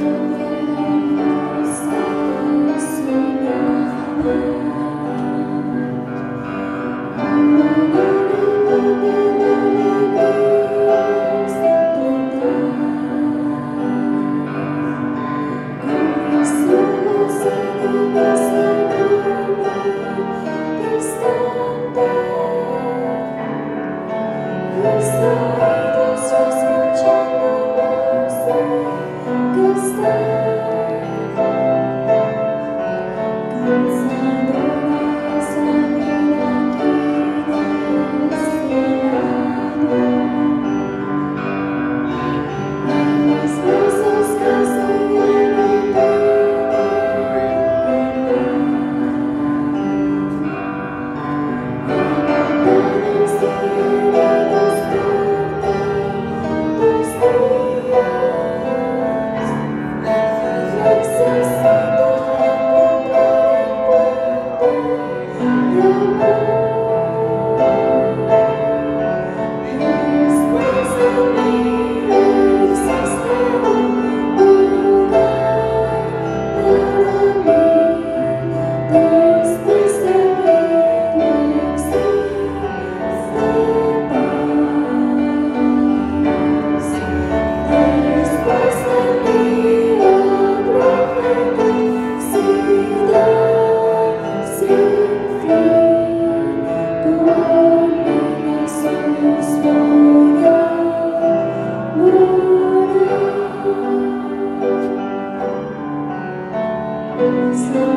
Yes, I